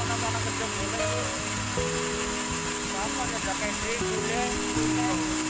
anak-anak kecil boleh. Sama ya, pakai sih, boleh.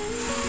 Thank you.